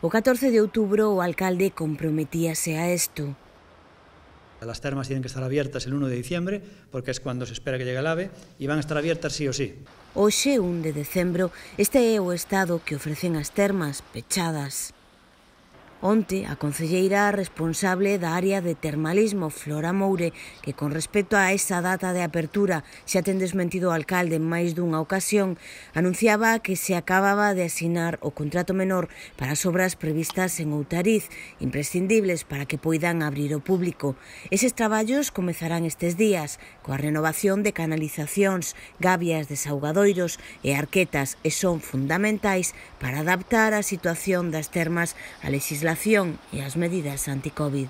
O 14 de outubro o alcalde comprometíase a isto. Las termas tienen que estar abiertas el 1 de diciembre, porque es cuando se espera que llegue el AVE, y van a estar abiertas sí o sí. Oxe, 1 de decembro, este é o estado que ofrecen as termas pechadas. Onte, a concelleira responsable da área de termalismo, Flora Moure, que con respecto a esa data de apertura xa ten desmentido o alcalde en máis dunha ocasión, anunciaba que se acababa de asinar o contrato menor para as obras previstas en Outariz, imprescindibles para que poidan abrir o público. Eses traballos comezarán estes días, coa renovación de canalizacións, gavias, desaugadoiros e arquetas, e son fundamentais para adaptar a situación das termas á legislación legislación e as medidas anti-Covid.